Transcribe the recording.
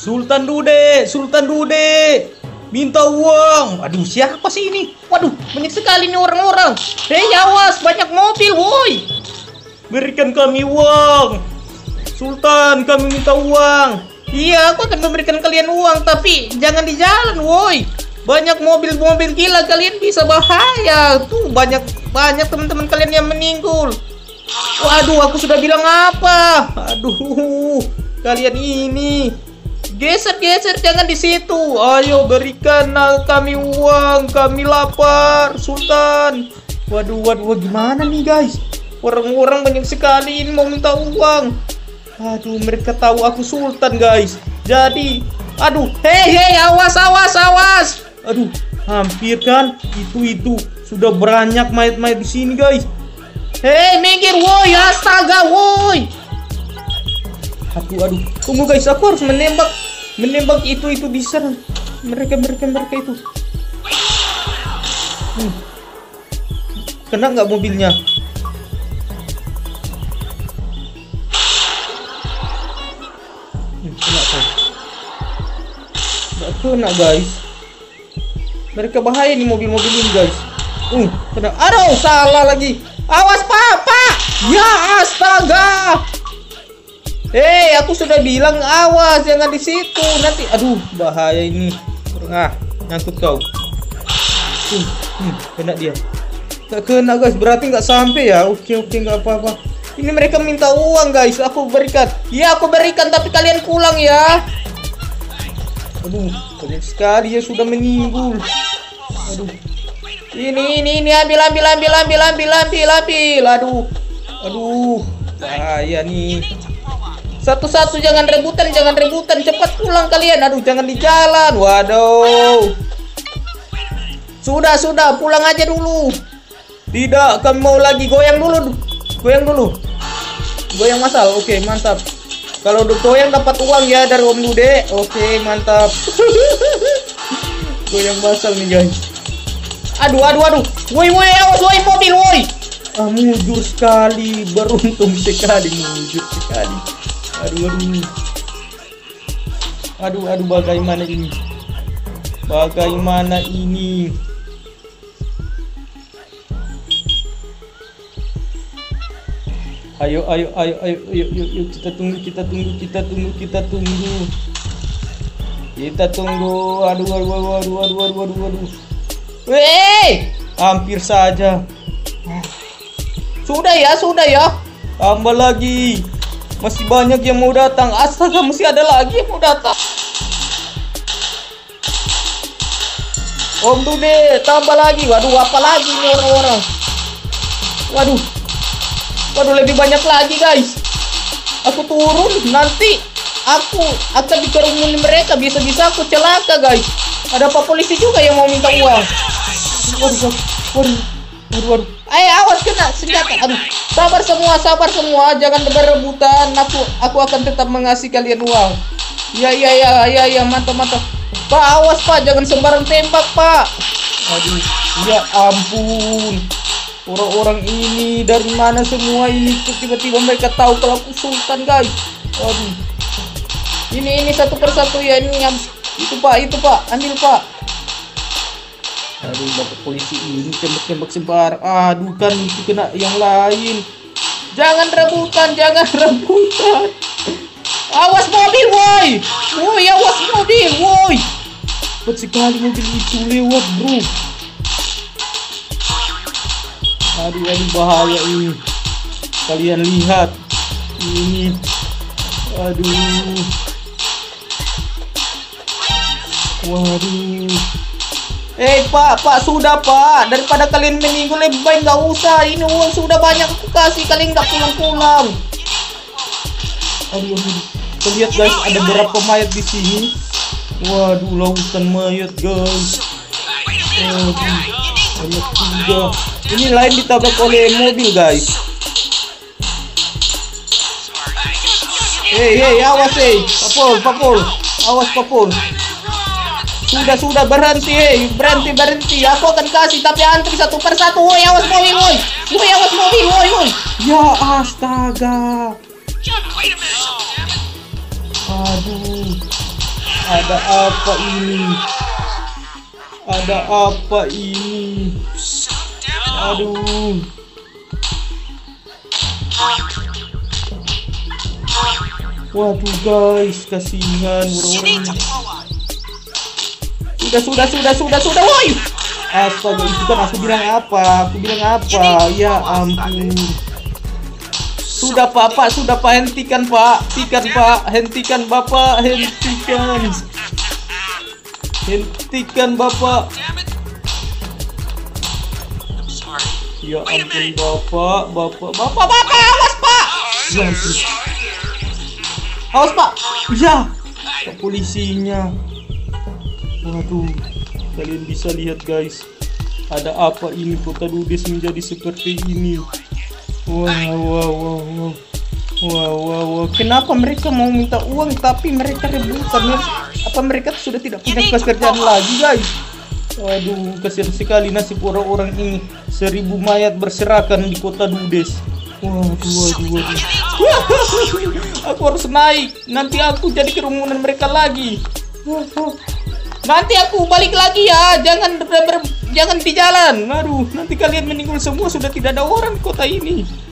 Sultan Dude, Sultan Dude. Minta uang. Aduh, siapa sih ini? Waduh, banyak sekali nih orang-orang. Hei, awas, banyak mobil, woi. Berikan kami uang. Sultan, kami minta uang. Iya, aku akan memberikan kalian uang, tapi jangan di jalan, woi. Banyak mobil-mobil gila, kalian bisa bahaya. Tuh, banyak banyak teman-teman kalian yang meninggal. Waduh, aku sudah bilang apa? Aduh, kalian ini geser-geser jangan di situ. Ayo berikan kami uang, kami lapar, Sultan. Waduh, waduh, gimana nih guys? Orang-orang banyak sekali ini mau minta uang. Aduh, mereka tahu aku Sultan guys. Jadi, aduh, hei hei, awas awas awas. Aduh, hampir kan? Itu itu sudah banyak mayat-mayat di sini guys. Hei, minggir, woi, astaga, woi. Aduh, aduh, tunggu guys, aku harus menembak, menembak itu itu bisa. Mereka, mereka, mereka itu. Hmm. Kena nggak mobilnya? Hmm, kena kena guys. Mereka bahaya nih mobil-mobil ini guys. Uh, kena. Aduh, salah lagi. Awas pak! Ya astaga! Hei, aku sudah bilang awas jangan di situ. Nanti, aduh bahaya ini. Ah, nyangkut kau. Uh, hmm, kena dia. Gak kena guys, berarti nggak sampai ya. Oke oke nggak apa-apa. Ini mereka minta uang guys, aku berikan. Ya aku berikan, tapi kalian pulang ya. Aduh, banyak sekali ya sudah meninggal. Aduh. Ini ini ini ambil ambil ambil ambil ambil ambil ambil. Aduh. Aduh. Bahaya nih. Satu-satu jangan rebutan, jangan rebutan. Cepat pulang kalian. Aduh, jangan di jalan. Waduh. Sudah, sudah, pulang aja dulu. Tidak, kami mau lagi goyang dulu. Goyang dulu. Goyang masal. Oke, mantap. Kalau udah goyang dapat uang ya dari Om Dude. Oke, mantap. goyang masal nih, guys. Aduh, aduh, aduh. Woi, woi, awas, woi, mobil, woi. Ah, mujur sekali. Beruntung sekali, mujur sekali. Aduh, aduh. Aduh, aduh, bagaimana ini? Bagaimana ini? Ayo, ayo, ayo, ayo, ayo, ayo, ayo, kita tunggu, kita tunggu, kita tunggu, kita tunggu. Kita tunggu. Aduh, aduh, aduh, aduh, aduh, aduh, aduh, aduh. Weh, hampir saja. Sudah ya, sudah ya. Tambah lagi. Masih banyak yang mau datang. Astaga, masih ada lagi yang mau datang. Om Dude, tambah lagi. Waduh, apa lagi nih orang-orang? Waduh. Waduh, lebih banyak lagi, guys. Aku turun, nanti aku akan dikerumuni mereka. Bisa-bisa aku celaka, guys. Ada apa polisi juga yang mau minta uang. Waduh, waduh, waduh, waduh. Ayo, awas kena senjata. Aduh, sabar semua, sabar semua. Jangan berebutan. Aku, aku akan tetap mengasih kalian uang. Ya, ya, ya, ya, ya, mantap, mantap. Pak, awas pak, jangan sembarang tembak pak. Aduh, ya ampun. Orang-orang ini dari mana semua ini? Tiba-tiba mereka tahu kalau aku sultan guys. Aduh. Ini ini satu persatu ya ini yang itu pak, itu pak, ambil pak. Aduh, bapak polisi ini tembak-tembak sebar. Aduh kan itu kena yang lain. Jangan rebutan, jangan rebutan. Awas mobil, woi. Woi, awas mobil, woi. Cepat sekali mobil itu lewat, bro. Aduh, aduh bahaya ini. Kalian lihat. Ini. Aduh. Waduh. Eh pak, pak sudah pak. Daripada kalian meninggal lebih baik nggak usah. Ini uang sudah banyak aku kasih. Kalian nggak pulang-pulang. Aduh, aduh. Lihat guys, ada berapa mayat di sini. Waduh, lautan mayat guys. Aduh, banyak juga. Ini lain ditabrak oleh mobil guys. Hei, hei, awas hei. Papol, papol. Awas papol. Sudah, sudah berhenti, hei. Berhenti, berhenti. Aku akan kasih, tapi antri satu persatu. Woi, awas mobil, woi. Woi, awas mobil, woi, woi. Ya astaga. Aduh. Ada apa ini? Ada apa ini? Aduh. Waduh guys, kasihan orang-orang. Sudah, sudah, sudah, sudah, sudah, woi. Astaga, itu kan aku bilang apa? Aku bilang apa? Ya ampun. Sudah pak, pak, sudah pak, hentikan pak, hentikan pak, hentikan bapak, hentikan, hentikan bapak. Ya ampun bapak, bapak, bapak, bapak, awas pak. Ya ampun. Awas pak, ya, polisinya. Waduh, kalian bisa lihat guys, ada apa ini kota Dudes menjadi seperti ini? Wow, wow, wow, wow. Wow, wow, wow. Kenapa mereka mau minta uang tapi mereka rebutan? Apa mereka sudah tidak punya pekerjaan lagi, guys? Waduh, kasihan sekali nasib orang-orang ini. Seribu mayat berserakan di kota Dudes. Waduh, waduh, waduh. aku harus naik. Nanti aku jadi kerumunan mereka lagi. Nanti aku balik lagi ya. Jangan ber- ber- jangan di jalan. Aduh, nanti kalian meninggal semua sudah tidak ada orang di kota ini.